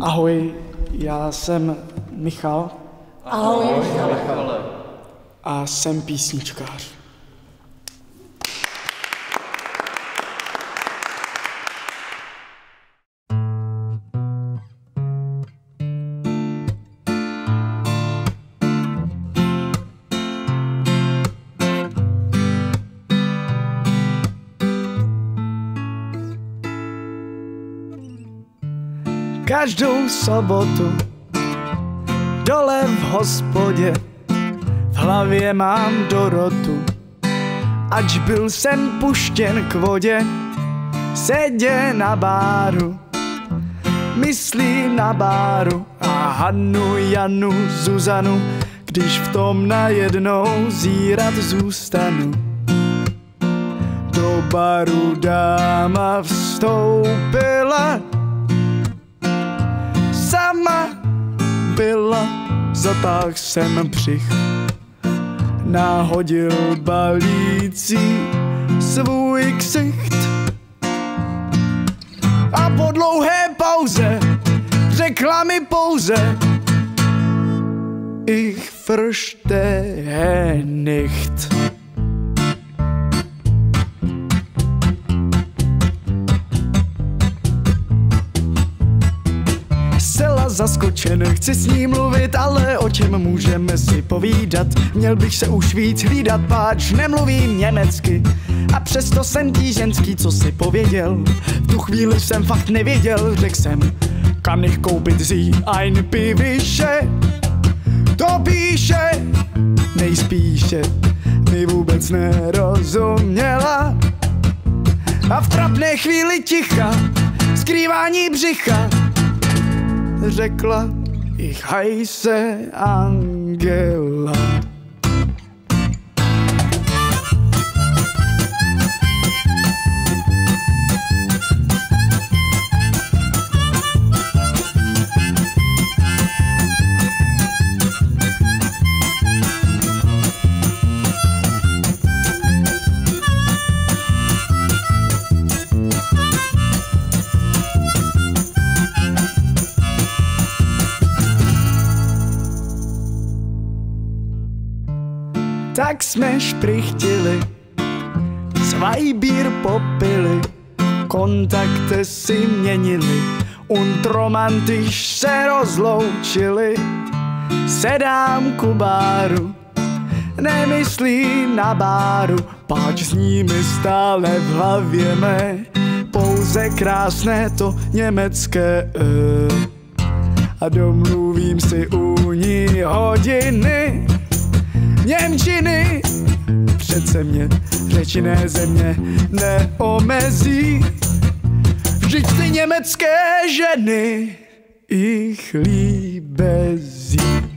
Ahoj, já jsem Michal Ahoj, Michale. a jsem písničkář. Každou sobotu dole v hospodě v hlavě mám Dorotu. Ač byl jsem puštěn k vodě, sedě na báru. Myslí na báru a Hannu, Janu, Zuzanu, když v tom najednou zírat zůstanu. Do baru dáma vstoupila, zatáhl jsem břich, náhodil balící svůj ksicht. A po dlouhé pauze řekla mi pouze Ich verstehe nicht. Zaskočen, chci s ním mluvit, ale o čem můžeme si povídat? Měl bych se už víc hlídat, páč nemluvím německy. A přesto jsem tí ženský, co si pověděl. V tu chvíli jsem fakt nevěděl, řekl jsem, kann ich koupit sie ein pivische? To píše, nejspíše mi vůbec nerozuměla. A v trapné chvíli ticha, skrývání břicha, řekla ich heiße Angela. Tak jsme šprichtili, Svajbír popili, kontakty si měnili, und romantisch se rozloučili. Sedám ku báru, nemyslí na báru, páč s nimi stále v hlavě mé, pouze krásné to německé e. A domluvím si u ní hodiny, Němčiny Přece mě řečené země neomezí. Vždyť ty německé ženy ich líbezí